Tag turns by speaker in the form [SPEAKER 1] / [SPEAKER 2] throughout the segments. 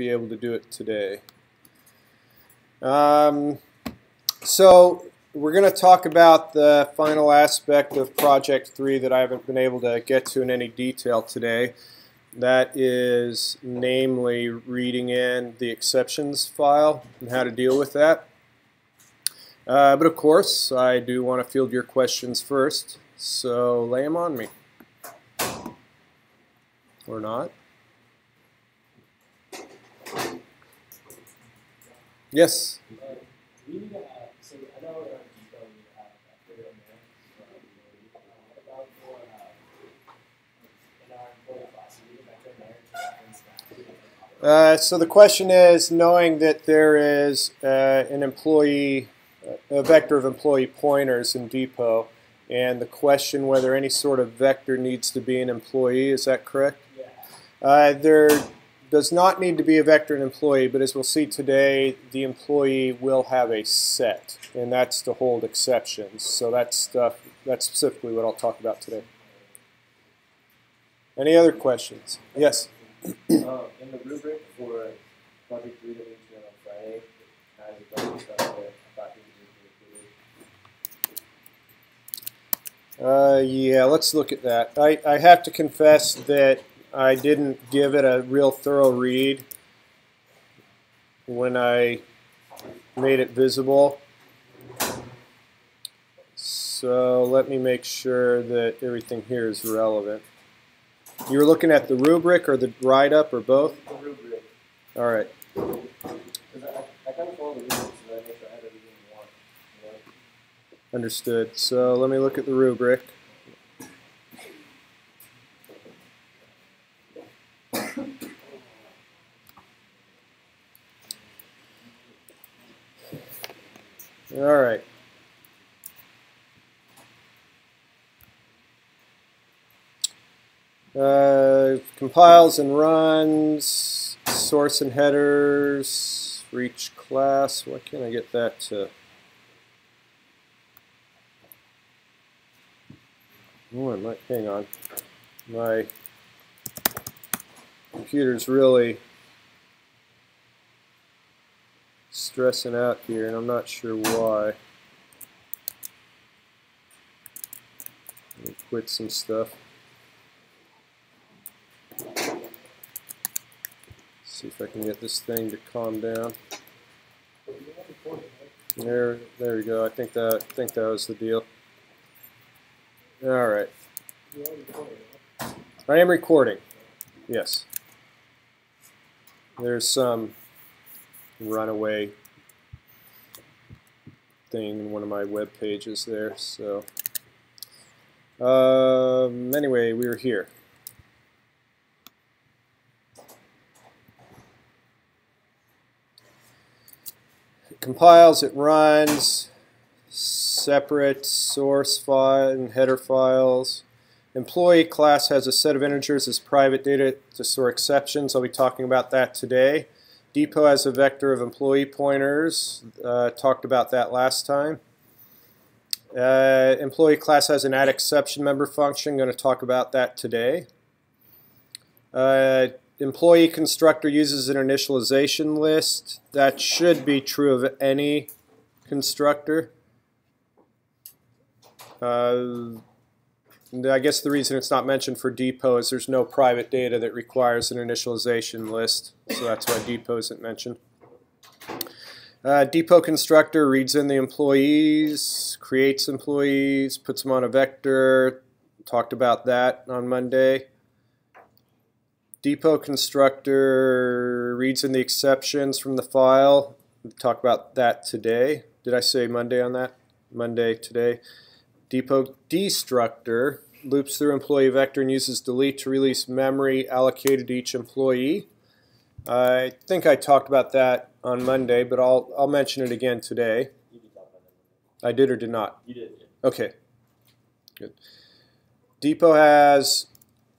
[SPEAKER 1] be able to do it today. Um, so we're going to talk about the final aspect of Project 3 that I haven't been able to get to in any detail today. That is namely reading in the exceptions file and how to deal with that. Uh, but of course, I do want to field your questions first, so lay them on me. Or not. Yes? Uh, so the question is, knowing that there is uh, an employee, a vector of employee pointers in Depot, and the question whether any sort of vector needs to be an employee, is that correct?
[SPEAKER 2] Yeah.
[SPEAKER 1] Uh, there does not need to be a vector and employee, but as we'll see today, the employee will have a set, and that's to hold exceptions. So that's stuff, that's specifically what I'll talk about today. Any other questions? Yes?
[SPEAKER 2] um, in the rubric for Project 3 that we ran on Friday, has a bunch of stuff about
[SPEAKER 1] Uh, yeah, let's look at that. I, I have to confess that I didn't give it a real thorough read when I made it visible. So let me make sure that everything here is relevant. You were looking at the rubric or the write-up or both?
[SPEAKER 2] The rubric.
[SPEAKER 1] All right.
[SPEAKER 2] I, I kind of follow the rubric so that I make sure I have everything you want.
[SPEAKER 1] Understood. So let me look at the rubric. All right. Uh, compiles and runs, source and headers for each class. Why can't I get that to? Oh, I might, hang on. My computer's really stressing out here, and I'm not sure why. Let me quit some stuff. See if I can get this thing to calm down. There, there we go. I think that, I think that was the deal. All right. I am recording. Yes. There's some runaway thing in one of my web pages there. So, um, anyway, we are here. It compiles, it runs, separate source file and header files. Employee class has a set of integers as private data to store exceptions. I'll be talking about that today. Depot has a vector of employee pointers. Uh, talked about that last time. Uh, employee class has an add exception member function. Going to talk about that today. Uh, employee constructor uses an initialization list. That should be true of any constructor. Uh, I guess the reason it's not mentioned for Depot is there's no private data that requires an initialization list, so that's why Depot isn't mentioned. Uh, Depot constructor reads in the employees, creates employees, puts them on a vector. Talked about that on Monday. Depot constructor reads in the exceptions from the file. We'll talk about that today. Did I say Monday on that? Monday today. Depot destructor loops through employee vector and uses delete to release memory allocated to each employee. I think I talked about that on Monday, but I'll, I'll mention it again today.
[SPEAKER 2] You did talk about that.
[SPEAKER 1] I did or did not?
[SPEAKER 2] You did. Yeah.
[SPEAKER 1] Okay, good. Depot has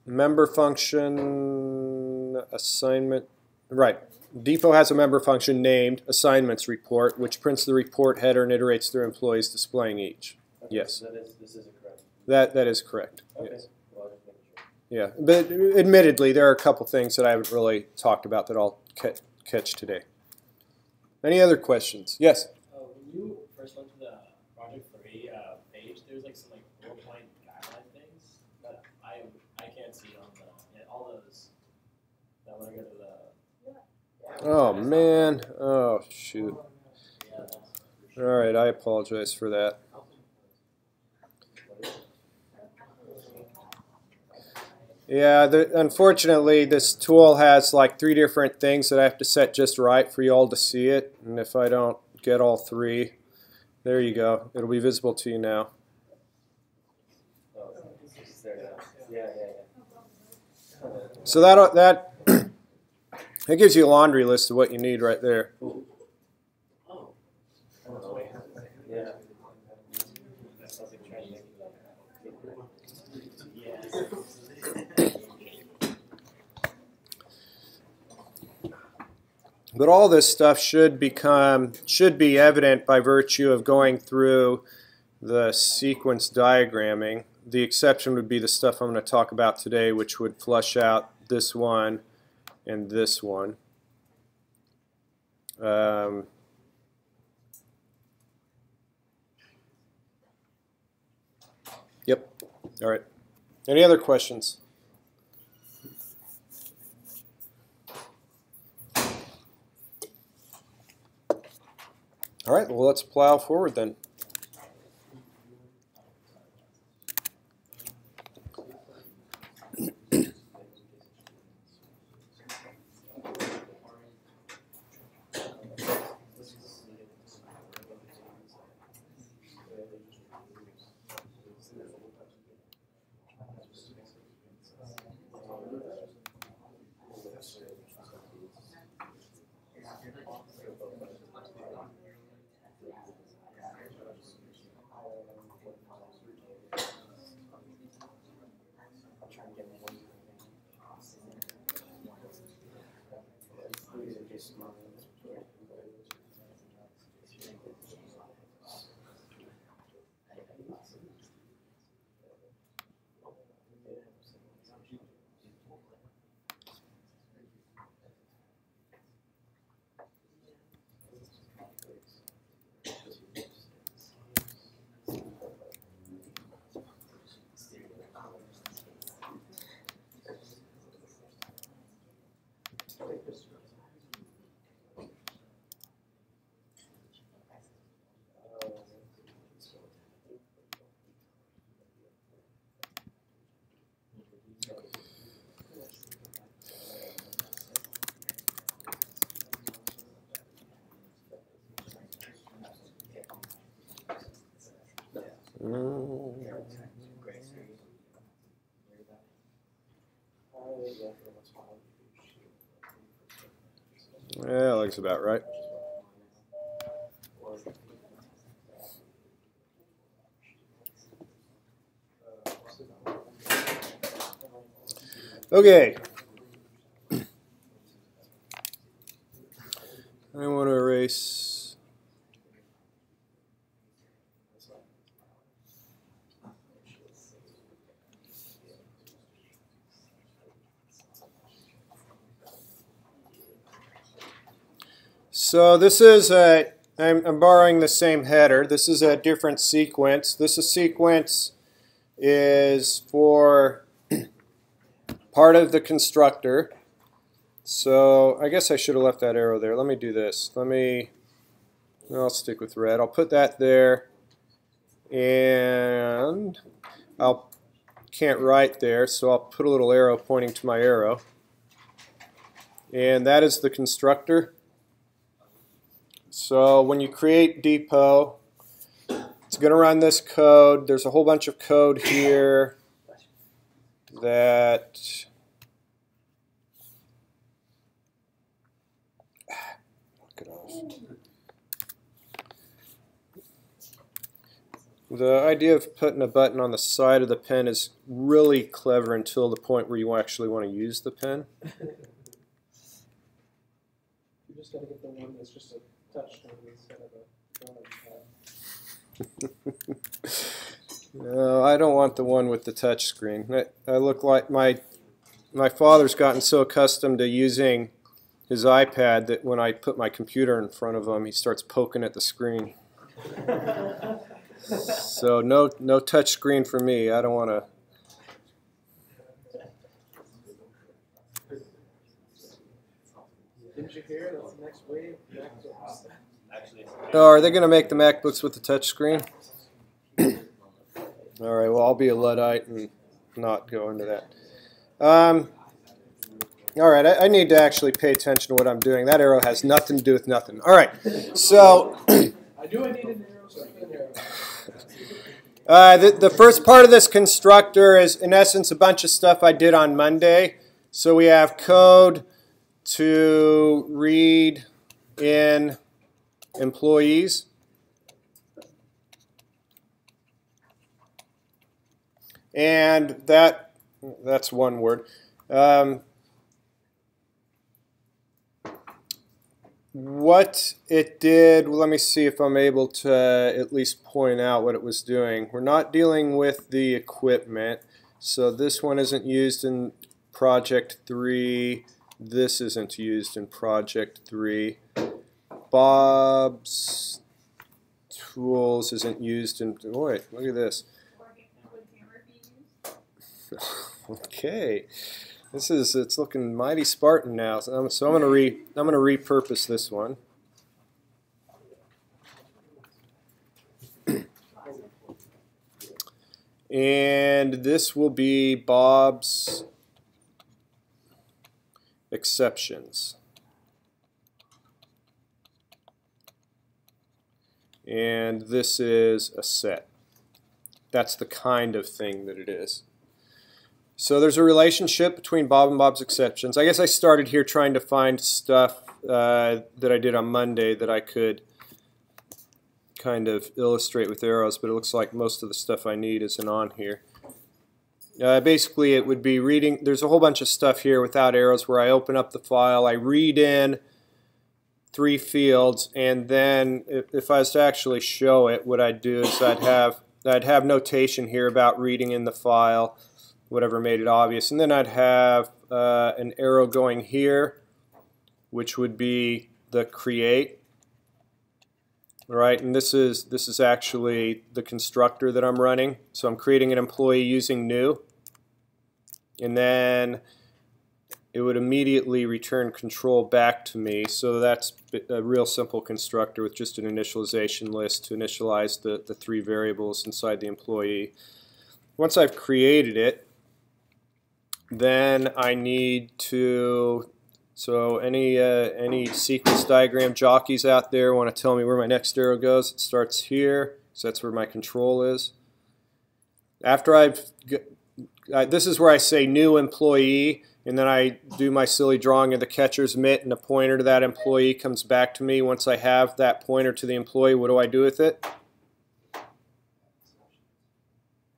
[SPEAKER 1] member function assignment, right. Depot has a member function named assignments report, which prints the report header and iterates through employees displaying each.
[SPEAKER 2] Okay,
[SPEAKER 1] Yes.
[SPEAKER 2] So that is, this is correct.
[SPEAKER 1] That, that is correct.
[SPEAKER 2] Okay.
[SPEAKER 1] Yes.
[SPEAKER 2] Well, I was just making sure.
[SPEAKER 1] Yeah, but admittedly, there are a couple things that I haven't really talked about that I'll ca- catch today. Any other questions? Yes?
[SPEAKER 3] Uh, when you first went to the Project 3 uh, page, there's like some like four point guideline things that I I can't see on the yeah, all those that when I go to the
[SPEAKER 1] Oh, man. Oh, shoot.
[SPEAKER 3] yeah, that's-
[SPEAKER 1] All right, I apologize for that. Yeah, the, unfortunately, this tool has like three different things that I have to set just right for you all to see it. And if I don't get all three, there you go. It'll be visible to you now. So that that that gives you a laundry list of what you need right there.
[SPEAKER 3] oh
[SPEAKER 2] Oh, yeah.
[SPEAKER 3] that's like trying to yeah
[SPEAKER 1] But all this stuff should become should be evident by virtue of going through the sequence diagramming. The exception would be the stuff I'm going to talk about today, which would flush out this one and this one. Um, yep. All right. Any other questions? All right. Well, let's plow forward then. Mm. Yeah, that looks about right. Okay. I want to erase. So this is a, I'm, I'm borrowing the same header. This is a different sequence. This is sequence is for part of the constructor. So I guess I should have left that arrow there. Let me do this. Let me, I'll stick with red. I'll put that there. And I'll can't write there, so I'll put a little arrow pointing to my arrow. And that is the constructor. So when you create depot, it's going to run this code. There's a whole bunch of code here that. The idea of putting a button on the side of the pen is really clever until the point where you actually want to use the pen.
[SPEAKER 4] Just gotta get the one that's just a touch screen instead of a.
[SPEAKER 1] No, I don't want the one with the touch screen. I, I look like my my father's gotten so accustomed to using his iPad that when I put my computer in front of him, he starts poking at the screen. So no no touch screen for me. I don't want to.
[SPEAKER 4] Didn't you hear?
[SPEAKER 1] Oh, are they going to make the MacBooks with the touch screen? All right. Well, I'll be a luddite and not go into that. Um, all right. I, I need to actually pay attention to what I'm doing. That arrow has nothing to do with nothing. All right. So.
[SPEAKER 4] I knew I needed an arrow,
[SPEAKER 1] the, the first part of this constructor is, in essence, a bunch of stuff I did on Monday. So we have code to read in employees. And that that's one word. Um, what it did, well, let me see if I'm able to at least point out what it was doing. We're not dealing with the equipment, so this one isn't used in project 3. This isn't used in project 3. Bob's tools isn't used in, oh, wait, look at this. Okay, this is it's looking mighty Spartan now. So I'm, so I'm gonna re I'm gonna repurpose this one. And this will be Bob's exceptions. And this is a set. That's the kind of thing that it is. So there's a relationship between Bob and Bob's exceptions. I guess I started here trying to find stuff uh, that I did on Monday that I could kind of illustrate with arrows, but it looks like most of the stuff I need isn't on here. Uh, basically, it would be reading. There's a whole bunch of stuff here without arrows where I open up the file, I read in three fields, and then if, if I was to actually show it, what I'd do is I'd have I'd have notation here about reading in the file whatever made it obvious. And then I'd have uh, an arrow going here, which would be the create. Right, and this is this is actually the constructor that I'm running. So I'm creating an employee using new, and then it would immediately return control back to me. So that's a real simple constructor with just an initialization list to initialize the, the three variables inside the employee. Once I've created it, then I need to, so any, uh, any sequence diagram jockeys out there want to tell me where my next arrow goes? It starts here, so that's where my control is. After I've, uh, this is where I say new employee, and then I do my silly drawing of the catcher's mitt, and the pointer to that employee comes back to me. Once I have that pointer to the employee, what do I do with it?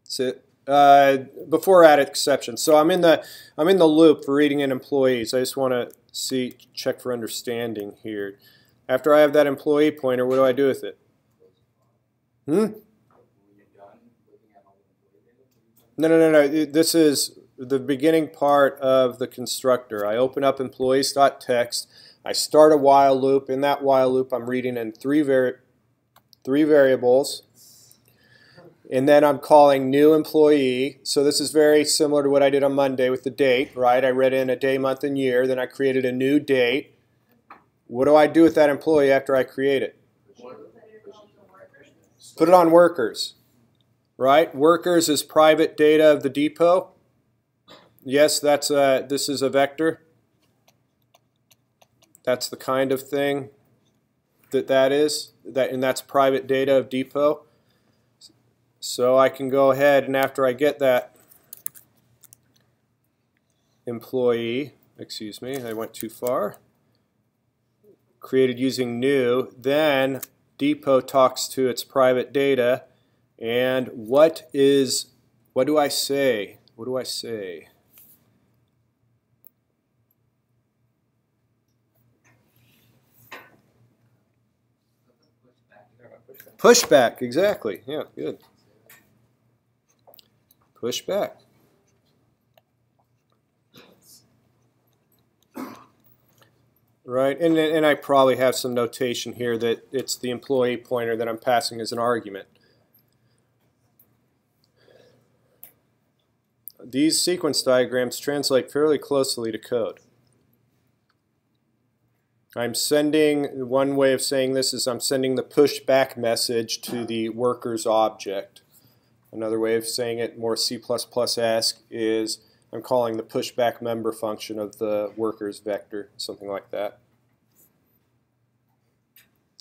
[SPEAKER 1] That's it uh, before add exceptions. So I'm in the I'm in the loop for reading in employees. I just want to see check for understanding here. After I have that employee pointer, what do I do with it? Hmm. No, no, no, no. This is the beginning part of the constructor. I open up employees.txt. I start a while loop. In that while loop, I'm reading in three vari three variables and then I'm calling new employee. So this is very similar to what I did on Monday with the date, right? I read in a day, month, and year. Then I created a new date. What do I do with that employee after I create it? Put it on workers, right? Workers is private data of the depot. Yes, that's a, this is a vector. That's the kind of thing that that is, that, and that's private data of depot. So I can go ahead and after I get that employee, excuse me, I went too far, created using new, then Depot talks to its private data and what is, what do I say? What do I say? Pushback, exactly. Yeah, good. Push back. right? And, and I probably have some notation here that it's the employee pointer that I'm passing as an argument. These sequence diagrams translate fairly closely to code. I'm sending, one way of saying this is I'm sending the pushback message to the worker's object. Another way of saying it more C++-esque is I'm calling the pushback member function of the worker's vector, something like that.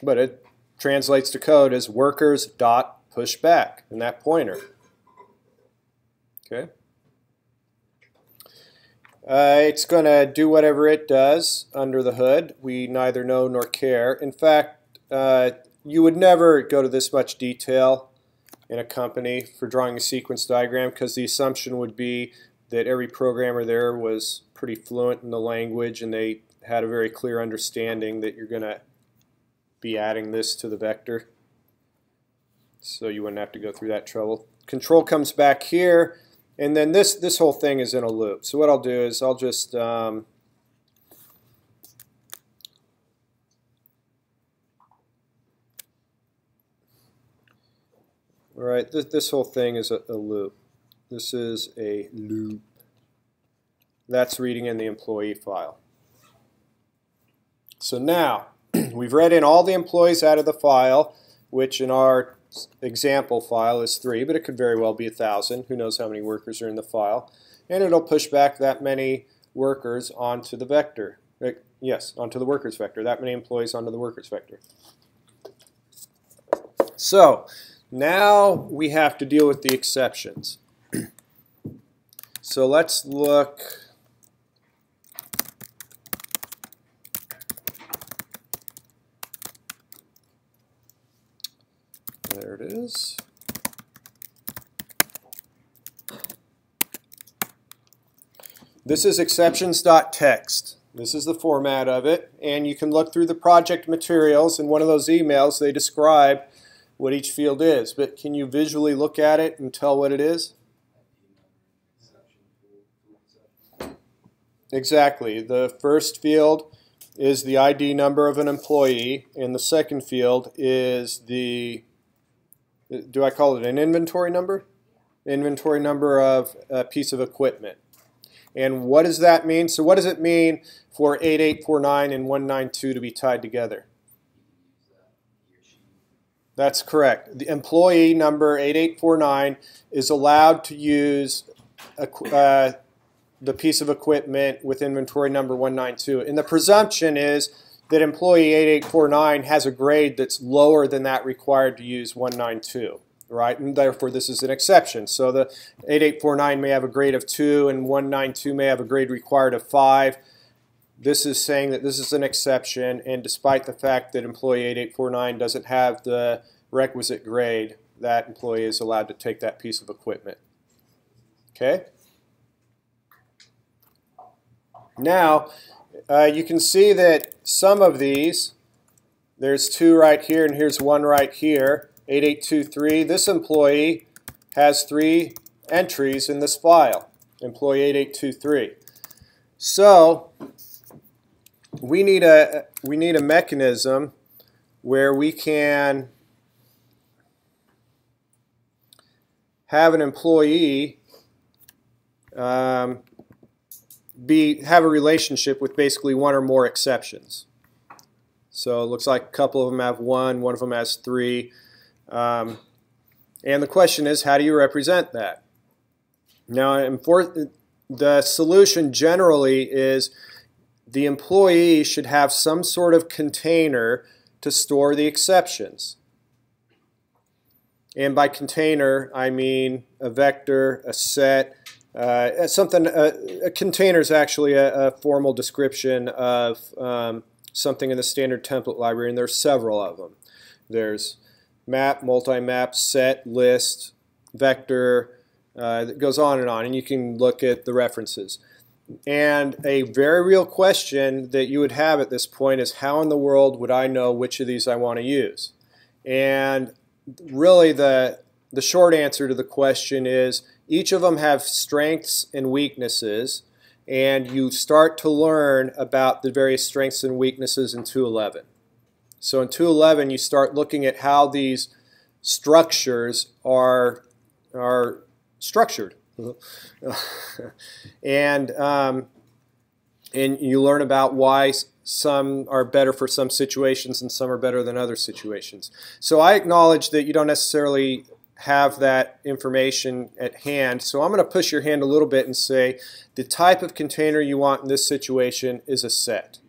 [SPEAKER 1] But it translates to code as workers dot pushback in that pointer. Okay. Uh, it's going to do whatever it does under the hood. We neither know nor care. In fact, uh, you would never go to this much detail in a company for drawing a sequence diagram because the assumption would be that every programmer there was pretty fluent in the language and they had a very clear understanding that you're going to be adding this to the vector. So you wouldn't have to go through that trouble. Control comes back here and then this, this whole thing is in a loop. So what I'll do is I'll just um, all right, this, this whole thing is a, a loop. This is a loop. That's reading in the employee file. So now, we've read in all the employees out of the file, which in our example file is 3, but it could very well be a 1,000. Who knows how many workers are in the file. And it'll push back that many workers onto the vector. Yes, onto the workers vector. That many employees onto the workers vector. So now we have to deal with the exceptions. so let's look There it is. This is exceptions.txt. This is the format of it, and you can look through the project materials. In one of those emails, they describe what each field is. But can you visually look at it and tell what it is? Exactly. The first field is the ID number of an employee, and the second field is the do I call it an inventory number? Inventory number of a piece of equipment. And what does that mean? So what does it mean for 8849 and 192 to be tied together? That's correct. The employee number 8849 is allowed to use uh, the piece of equipment with inventory number 192. And the presumption is that employee 8849 has a grade that's lower than that required to use 192, right? And therefore, this is an exception. So the 8849 may have a grade of 2 and 192 may have a grade required of 5. This is saying that this is an exception, and despite the fact that employee 8849 doesn't have the requisite grade, that employee is allowed to take that piece of equipment. Okay? Now, uh, you can see that some of these, there's two right here and here's one right here, 8823. This employee has three entries in this file, employee 8823. So we need a we need a mechanism where we can have an employee um, be have a relationship with basically one or more exceptions. So it looks like a couple of them have one, one of them has three. Um, and the question is, how do you represent that? Now, the solution generally is the employee should have some sort of container to store the exceptions. And by container, I mean a vector, a set, uh, something uh, a container is actually a, a, formal description of um, something in the standard template library, and there's several of them. There's map, multi-map, set, list, vector. Uh, it goes on and on, and you can look at the references. And a very real question that you would have at this point is how in the world would I know which of these I want to use? And really the, the short answer to the question is each of them have strengths and weaknesses, and you start to learn about the various strengths and weaknesses in 211. So in 211, you start looking at how these structures are, are structured. and, um, and you learn about why some are better for some situations and some are better than other situations. So I acknowledge that you don't necessarily have that information at hand. So I'm going to push your hand a little bit and say the type of container you want in this situation is a set.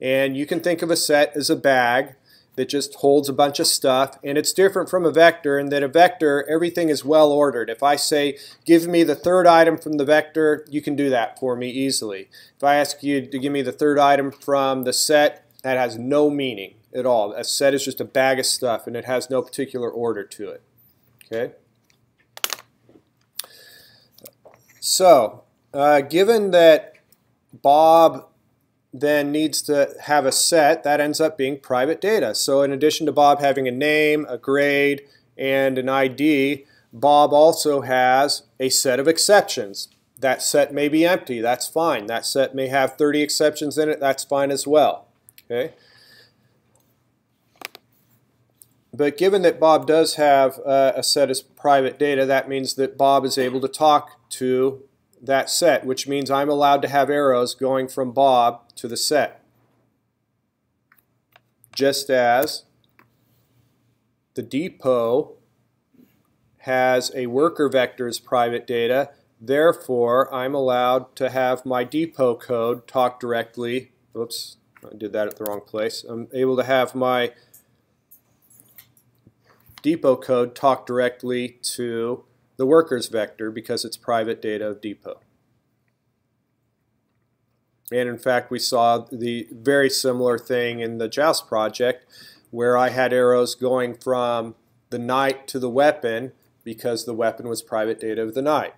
[SPEAKER 1] And you can think of a set as a bag that just holds a bunch of stuff. And it's different from a vector in that a vector, everything is well ordered. If I say, give me the third item from the vector, you can do that for me easily. If I ask you to give me the third item from the set, that has no meaning at all. A set is just a bag of stuff and it has no particular order to it. Okay? So, uh, given that Bob then needs to have a set, that ends up being private data. So in addition to Bob having a name, a grade, and an ID, Bob also has a set of exceptions. That set may be empty, that's fine. That set may have 30 exceptions in it, that's fine as well. Okay. But given that Bob does have uh, a set of private data, that means that Bob is able to talk to that set, which means I'm allowed to have arrows going from Bob to the set. Just as the depot has a worker vector's private data, therefore I'm allowed to have my depot code talk directly. Oops, I did that at the wrong place. I'm able to have my depot code talk directly to the workers vector because it's private data of depot. And in fact, we saw the very similar thing in the Joust project where I had arrows going from the knight to the weapon because the weapon was private data of the knight.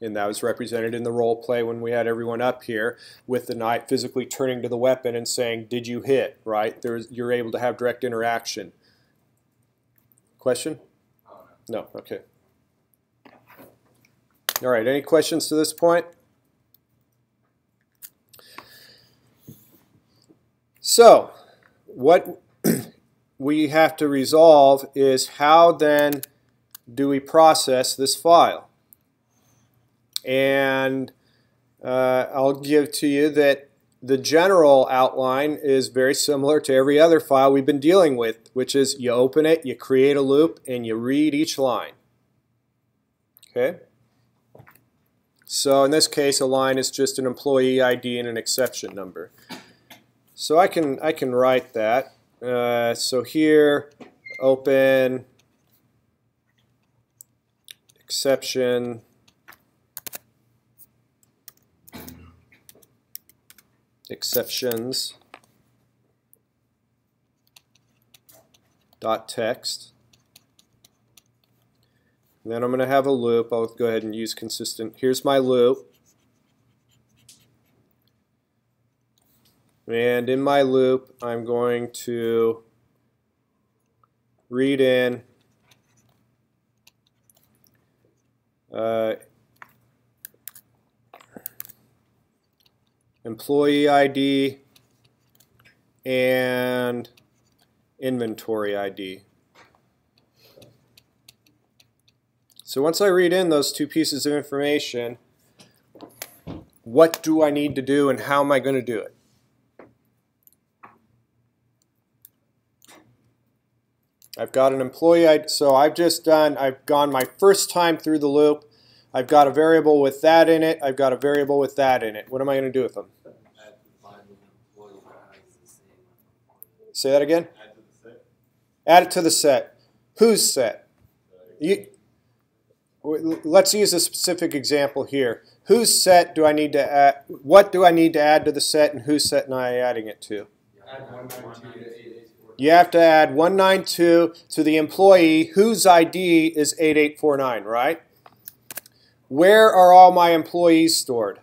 [SPEAKER 1] And that was represented in the role play when we had everyone up here with the knight physically turning to the weapon and saying, did you hit, right? There's, you're able to have direct interaction. Question? Oh, no, okay. All right, any questions to this point? So, what we have to resolve is how then do we process this file? And uh, I'll give to you that the general outline is very similar to every other file we've been dealing with, which is you open it, you create a loop, and you read each line. Okay? So in this case, a line is just an employee ID and an exception number. So I can I can write that. Uh, so here, open exception exceptions dot text then I'm going to have a loop. I'll go ahead and use consistent. Here's my loop. And in my loop, I'm going to read in uh, employee ID and inventory ID. So once I read in those two pieces of information, what do I need to do and how am I going to do it? I've got an employee, I so I've just done, I've gone my first time through the loop. I've got a variable with that in it. I've got a variable with that in it. What am I going to do with them? Say that again? Add it to the set. Whose set? You, let's use a specific example here. Whose set do I need to add? What do I need to add to the set, and whose set am I adding it to? You have to add 192 to the employee whose ID is 8849, right? Where are all my employees stored?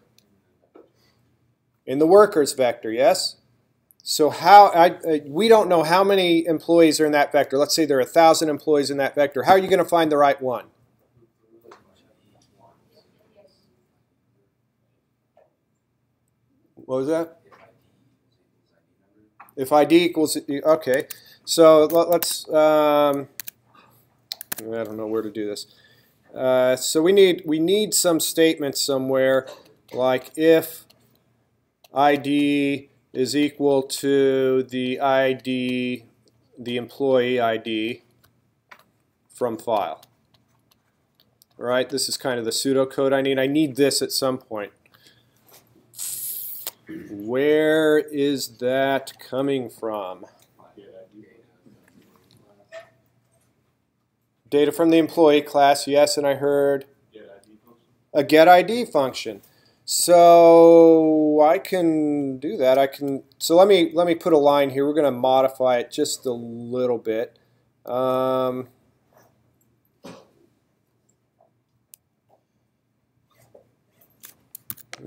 [SPEAKER 1] In the workers vector, yes? So how I, we don't know how many employees are in that vector. Let's say there are 1,000 employees in that vector. How are you going to find the right one? What was that? If ID equals, okay. So let- let's, um, I don't know where to do this. Uh, so we need, we need some statement somewhere like if ID is equal to the ID, the employee ID from file. All right, this is kind of the pseudocode I need. I need this at some point. Where is that coming from? Data from the employee class, yes, and I heard a get ID function. So I can do that. I can. So let me let me put a line here. We're going to modify it just a little bit. Um,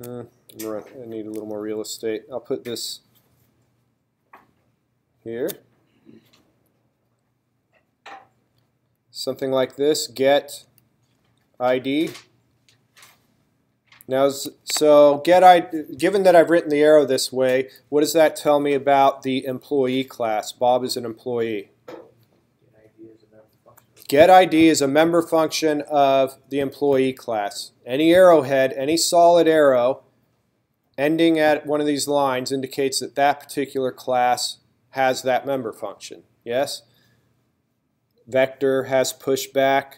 [SPEAKER 1] uh, I need a little more real estate. I'll put this here. Something like this. Get ID. Now, so get I, given that I've written the arrow this way, what does that tell me about the employee class? Bob is an employee. Get ID is a member function of the employee class. Any arrowhead, any solid arrow ending at one of these lines indicates that that particular class has that member function. Yes? Vector has pushback.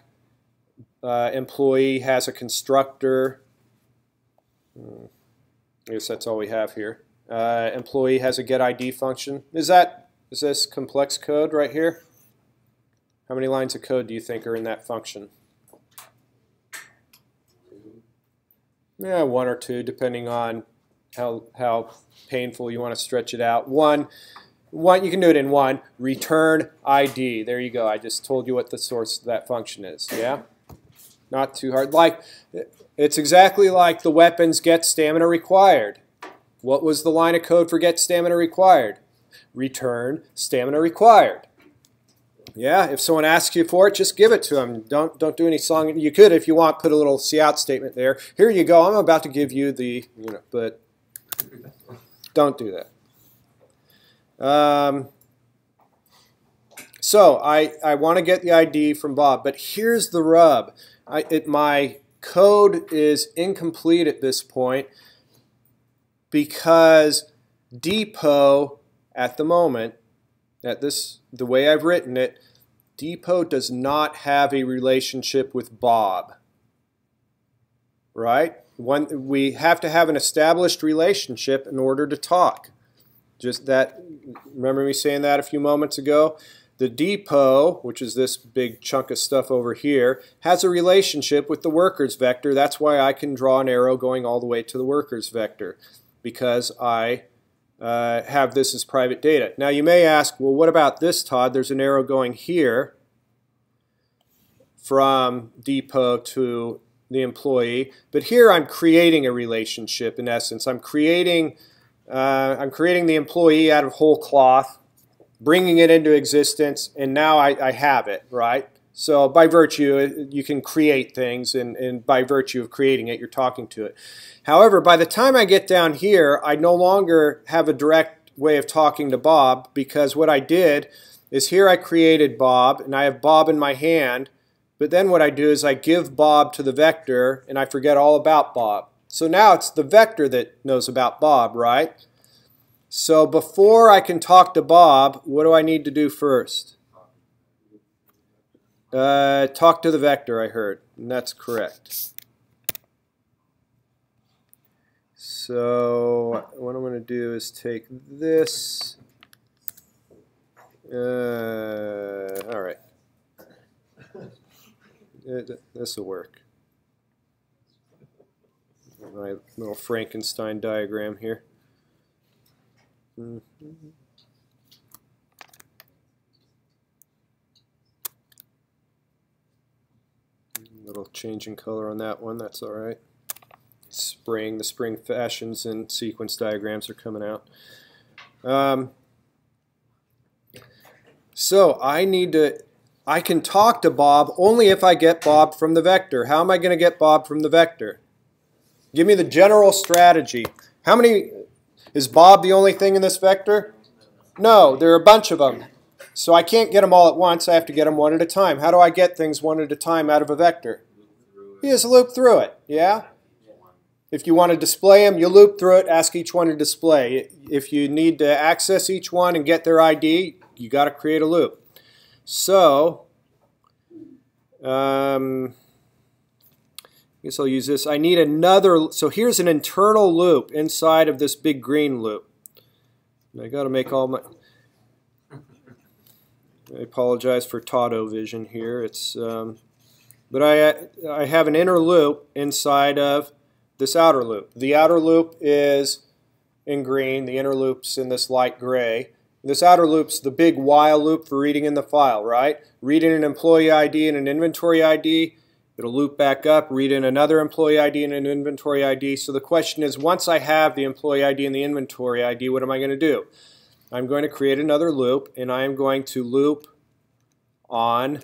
[SPEAKER 1] Uh, employee has a constructor. Hmm. I guess that's all we have here. Uh, employee has a get ID function. Is that is this complex code right here? How many lines of code do you think are in that function? Yeah, one or two, depending on how how painful you want to stretch it out. One, one you can do it in one. Return ID. There you go. I just told you what the source of that function is. Yeah, not too hard. Like it's exactly like the weapons get stamina required. What was the line of code for get stamina required? Return stamina required. Yeah, if someone asks you for it, just give it to them. Don't don't do any song. You could, if you want, put a little cout statement there. Here you go. I'm about to give you the, you know, but don't do that. Um, so I I want to get the ID from Bob, but here's the rub. I it my code is incomplete at this point because depot at the moment at this the way I've written it, Depot does not have a relationship with Bob. Right? One, we have to have an established relationship in order to talk. Just that, remember me saying that a few moments ago? The depot, which is this big chunk of stuff over here, has a relationship with the workers vector. That's why I can draw an arrow going all the way to the workers vector, because I uh, have this as private data. Now you may ask, well, what about this, Todd? There's an arrow going here from depot to the employee, but here I'm creating a relationship. In essence, I'm creating uh, I'm creating the employee out of whole cloth, bringing it into existence, and now I, I have it, right? So by virtue, you can create things, and, and by virtue of creating it, you're talking to it. However, by the time I get down here, I no longer have a direct way of talking to Bob because what I did is here I created Bob, and I have Bob in my hand, but then what I do is I give Bob to the vector, and I forget all about Bob. So now it's the vector that knows about Bob, right? So before I can talk to Bob, what do I need to do first? Uh, talk to the vector, I heard, and that's correct. So what I'm going to do is take this. Uh, all right. This will work. My little Frankenstein diagram here. Mm -hmm. Little change in color on that one, that's all right. Spring, the spring fashions and sequence diagrams are coming out. Um, so I need to, I can talk to Bob only if I get Bob from the vector. How am I going to get Bob from the vector? Give me the general strategy. How many, Is Bob the only thing in this vector? No, there are a bunch of them. So I can't get them all at once. I have to get them one at a time. How do I get things one at a time out of a vector? You just loop through it, yeah? If you want to display them, you loop through it, ask each one to display. If you need to access each one and get their ID, you got to create a loop. So, um, I guess I'll use this. I need another, so here's an internal loop inside of this big green loop. I got to make all my, I apologize for Toto vision here. It's, um, but I, I have an inner loop inside of this outer loop. The outer loop is in green, the inner loop's in this light gray. This outer loop's the big while loop for reading in the file, right? Read in an employee ID and an inventory ID, it'll loop back up, read in another employee ID and an inventory ID. So the question is, once I have the employee ID and the inventory ID, what am I going to do? I'm going to create another loop, and I am going to loop on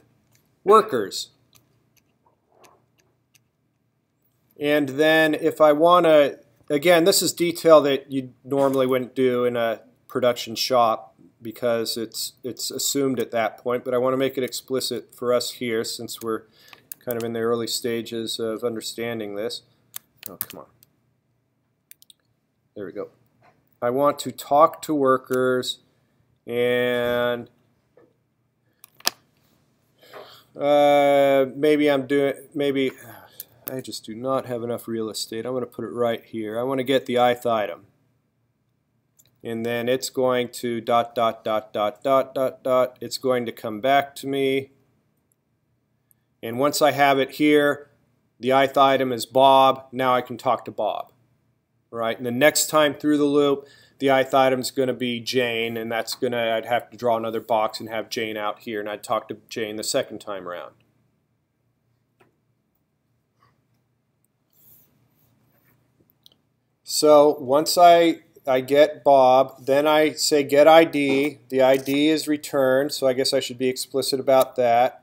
[SPEAKER 1] workers. And then if I want to, again, this is detail that you normally wouldn't do in a production shop because it's it's assumed at that point, but I want to make it explicit for us here since we're kind of in the early stages of understanding this. Oh, come on. There we go. I want to talk to workers and uh, maybe I'm doing, maybe I just do not have enough real estate. I'm going to put it right here. I want to get the ith item. And then it's going to dot, dot, dot, dot, dot, dot, dot. It's going to come back to me. And once I have it here, the ith item is Bob. Now I can talk to Bob. Right? And the next time through the loop, the ith item is going to be Jane, and that's going to, I'd have to draw another box and have Jane out here, and I'd talk to Jane the second time around. So once I, I get Bob, then I say get ID. The ID is returned, so I guess I should be explicit about that.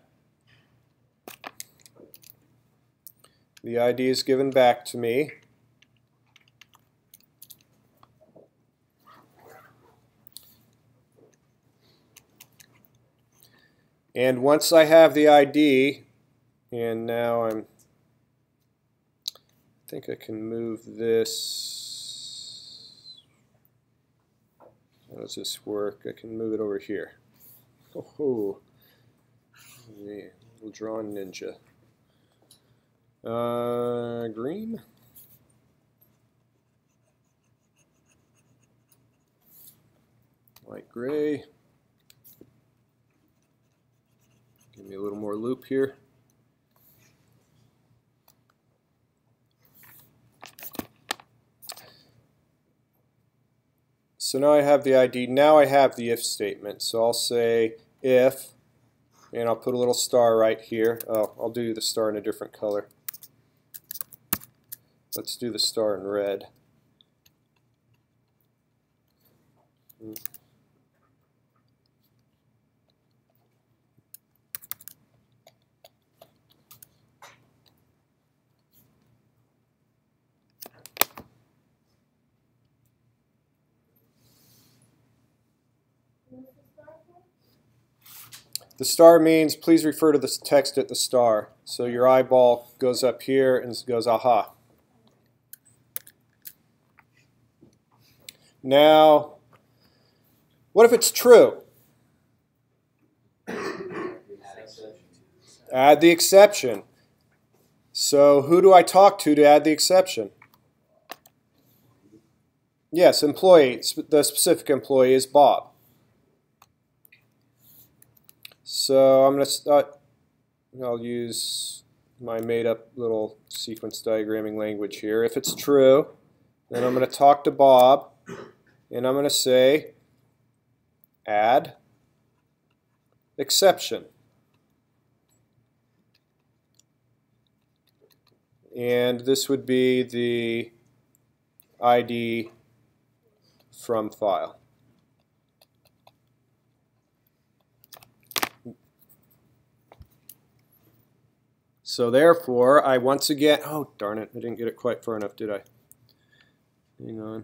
[SPEAKER 1] The ID is given back to me. And once I have the ID, and now I'm I think I can move this. How does this work? I can move it over here. Oh, yeah, little drawn ninja. Uh, green. Light gray. Give me a little more loop here. So now I have the ID. Now I have the if statement. So I'll say if, and I'll put a little star right here. Oh, I'll do the star in a different color. Let's do the star in red. The star means please refer to the text at the star. So your eyeball goes up here and goes aha. Now, what if it's true? Add the exception. So who do I talk to to add the exception? Yes, employee. The specific employee is Bob. So I'm going to start, I'll use my made up little sequence diagramming language here. If it's true, then I'm going to talk to Bob and I'm going to say add exception. And this would be the ID from file. So therefore, I once again, oh darn it, I didn't get it quite far enough, did I? Hang on.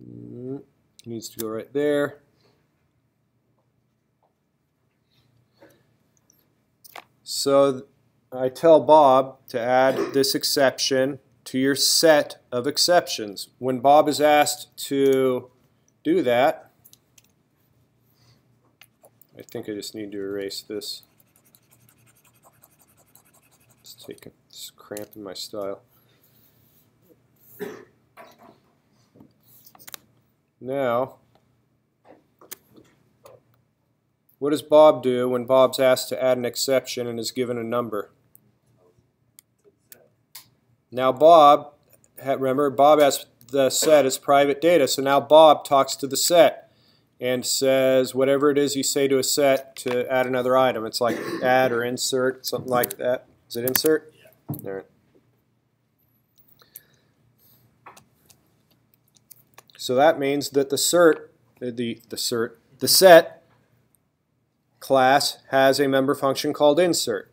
[SPEAKER 1] It needs to go right there. So I tell Bob to add this exception to your set of exceptions. When Bob is asked to do that, I think I just need to erase this. It's taking, it's cramping my style. Now, what does Bob do when Bob's asked to add an exception and is given a number? Now Bob, remember Bob has the set as private data, so now Bob talks to the set and says whatever it is you say to a set to add another item. It's like add or insert, something like that. Is it insert?
[SPEAKER 3] Yeah.
[SPEAKER 1] All right. So that means that the cert, the the cert, the set class has a member function called insert.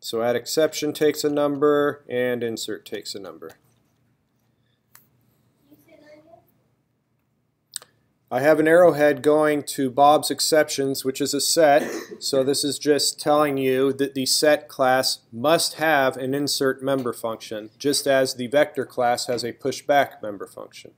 [SPEAKER 1] So add exception takes a number and insert takes a number. I have an arrowhead going to Bob's exceptions, which is a set. So this is just telling you that the set class must have an insert member function, just as the vector class has a pushback member function.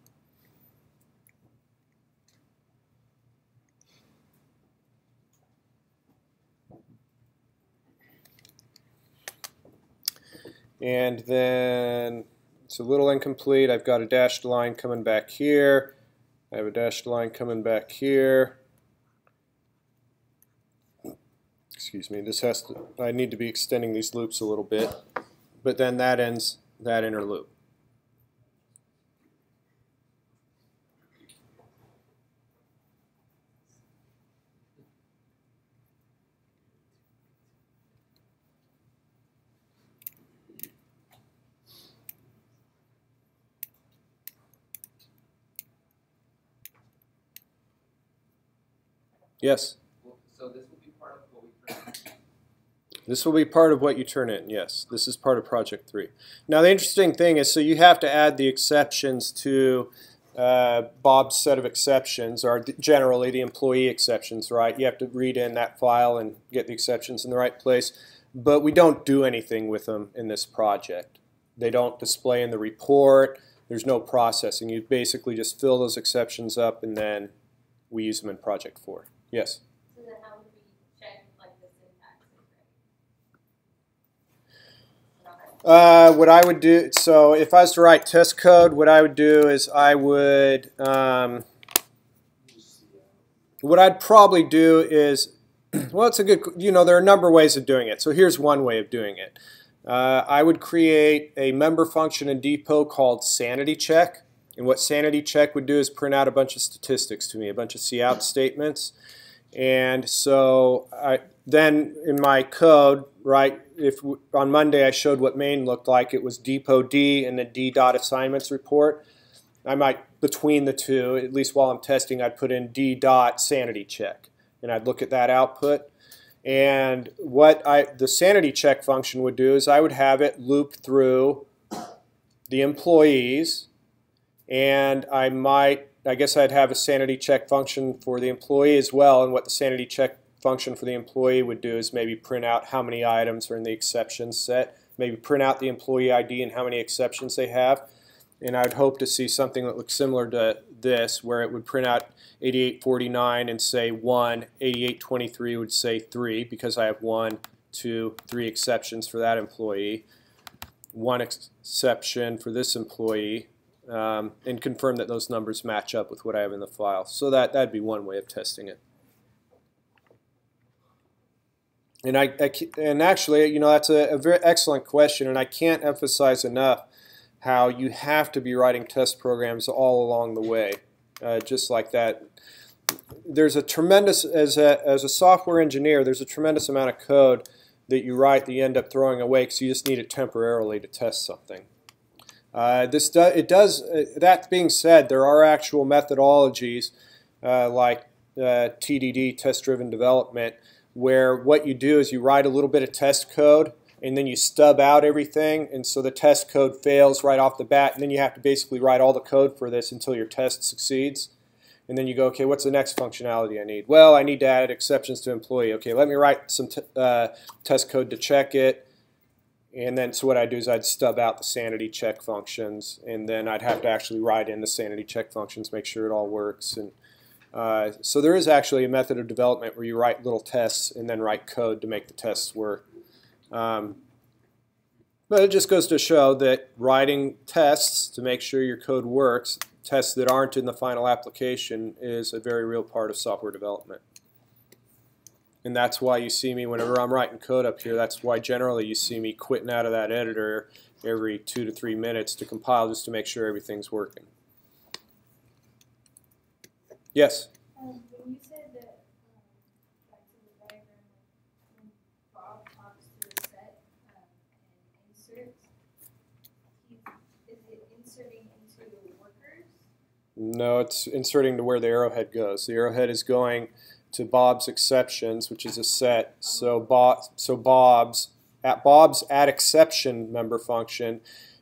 [SPEAKER 1] And then it's a little incomplete. I've got a dashed line coming back here. I have a dashed line coming back here. Excuse me, this has to, I need to be extending these loops a little bit, but then that ends that inner loop. Yes.
[SPEAKER 5] So this will be part of what we turn
[SPEAKER 1] This will be part of what you turn in, yes. This is part of Project 3. Now the interesting thing is, so you have to add the exceptions to uh, Bob's set of exceptions, or generally the employee exceptions, right? You have to read in that file and get the exceptions in the right place. But we don't do anything with them in this project. They don't display in the report. There's no processing. You basically just fill those exceptions up and then we use them in Project 4. Yes?
[SPEAKER 6] So then how would we check like the syntax is?
[SPEAKER 1] Uh, what I would do, so if I was to write test code, what I would do is I would, um, what I'd probably do is, well, it's a good, you know, there are a number of ways of doing it. So here's one way of doing it. Uh, I would create a member function in Depot called sanity check. And what sanity check would do is print out a bunch of statistics to me, a bunch of cout statements. And so I, then in my code, right, if on Monday I showed what main looked like, it was depot D and the D dot assignments report. I might, between the two, at least while I'm testing, I'd put in D dot sanity check. And I'd look at that output. And what I, the sanity check function would do is I would have it loop through the employees, and I might I guess I'd have a sanity check function for the employee as well. And what the sanity check function for the employee would do is maybe print out how many items are in the exceptions set, maybe print out the employee ID and how many exceptions they have. And I'd hope to see something that looks similar to this, where it would print out 8849 and say 1, 8823 would say 3, because I have 1, 2, 3 exceptions for that employee, one exception for this employee, um, and confirm that those numbers match up with what I have in the file. So that that'd be one way of testing it. And I, I and actually, you know, that's a, a, very excellent question, and I can't emphasize enough how you have to be writing test programs all along the way, uh, just like that. There's a tremendous as a as a software engineer, there's a tremendous amount of code that you write that you end up throwing away because you just need it temporarily to test something. Uh, this do, it does. Uh, that being said, there are actual methodologies uh, like uh, TDD, test-driven development, where what you do is you write a little bit of test code and then you stub out everything, and so the test code fails right off the bat, and then you have to basically write all the code for this until your test succeeds. And then you go, okay, what's the next functionality I need? Well, I need to add exceptions to employee. Okay, let me write some uh, test code to check it. And then so what I'd do is I'd stub out the sanity check functions, and then I'd have to actually write in the sanity check functions, make sure it all works. And uh, so there is actually a method of development where you write little tests and then write code to make the tests work. Um, but it just goes to show that writing tests to make sure your code works, tests that aren't in the final application, is a very real part of software development. And that's why you see me whenever I'm writing code up here. That's why generally you see me quitting out of that editor every two to three minutes to compile just to make sure everything's working. Yes?
[SPEAKER 6] Um, when you said that, um, back to the diagram, when Bob talks to the set, um, and inserts, is it inserting into the workers?
[SPEAKER 1] No, it's inserting to where the arrowhead goes. The arrowhead is going to Bob's exceptions, which is a set. So Bob, so Bob's at Bob's add exception member function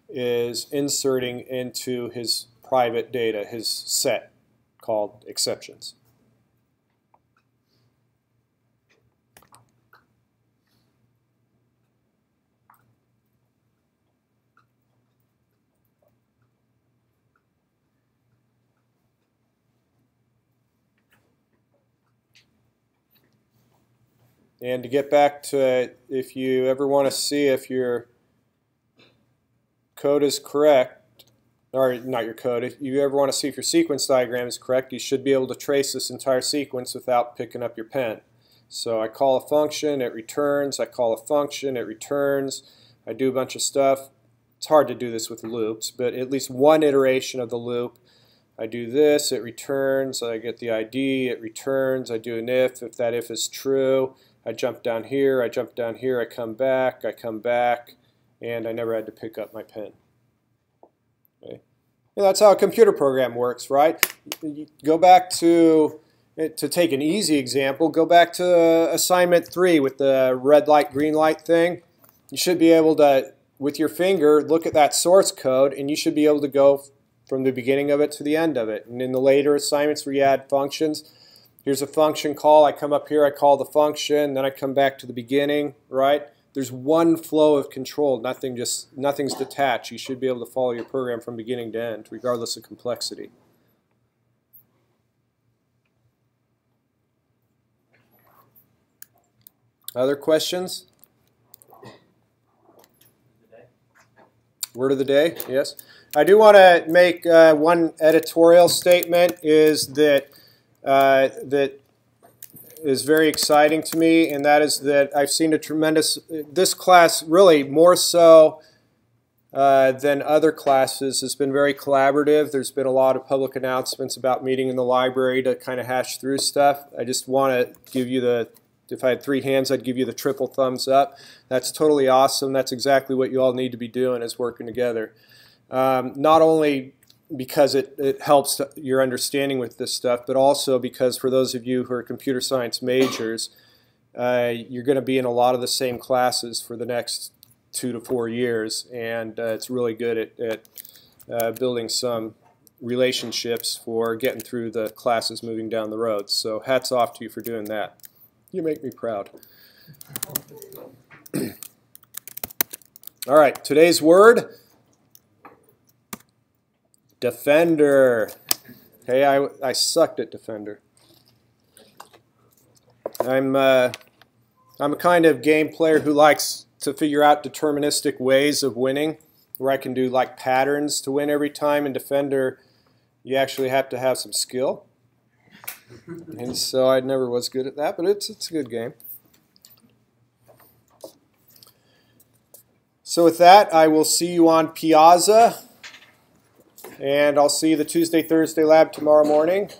[SPEAKER 1] is inserting into his private data, his set called exceptions. And to get back to it, if you ever want to see if your code is correct, or not your code, if you ever want to see if your sequence diagram is correct, you should be able to trace this entire sequence without picking up your pen. So I call a function, it returns, I call a function, it returns, I do a bunch of stuff. It's hard to do this with loops, but at least one iteration of the loop. I do this, it returns, I get the ID, it returns, I do an if, if that if is true, I jump down here, I jump down here, I come back, I come back, and I never had to pick up my pen. Okay. And that's how a computer program works, right? Go back to, eh, to take an easy example, go back to uh, assignment three with the red light, green light thing. You should be able to, with your finger, look at that source code, and you should be able to go from the beginning of it to the end of it. And in the later assignments where you add functions, Here's a function call. I come up here, I call the function, then I come back to the beginning, right? There's one flow of control. Nothing just nothing's detached. You should be able to follow your program from beginning to end, regardless of complexity. Other questions? Word of the day, yes. I do want to make uh, one editorial statement is that uh, that is very exciting to me, and that is that I've seen a tremendous, this class really more so uh, than other classes has been very collaborative. There's been a lot of public announcements about meeting in the library to kind of hash through stuff. I just want to give you the, if I had three hands, I'd give you the triple thumbs up. That's totally awesome. That's exactly what you all need to be doing is working together. Um, not only because it, it helps your understanding with this stuff, but also because for those of you who are computer science majors, uh, you're going to be in a lot of the same classes for the next two to four years, and uh, it's really good at, at uh, building some relationships for getting through the classes moving down the road. So hats off to you for doing that. You make me proud. All right, today's word Defender. Hey, I, I sucked at Defender. I'm uh, I'm a kind of game player who likes to figure out deterministic ways of winning, where I can do like patterns to win every time. In Defender, you actually have to have some skill, and so I never was good at that. But it's it's a good game. So with that, I will see you on Piazza. And I'll see the Tuesday, Thursday lab tomorrow morning.